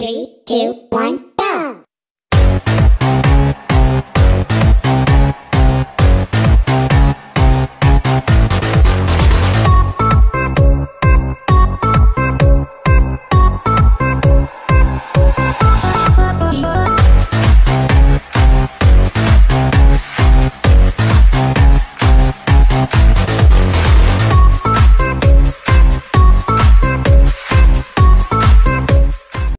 Three, two, one.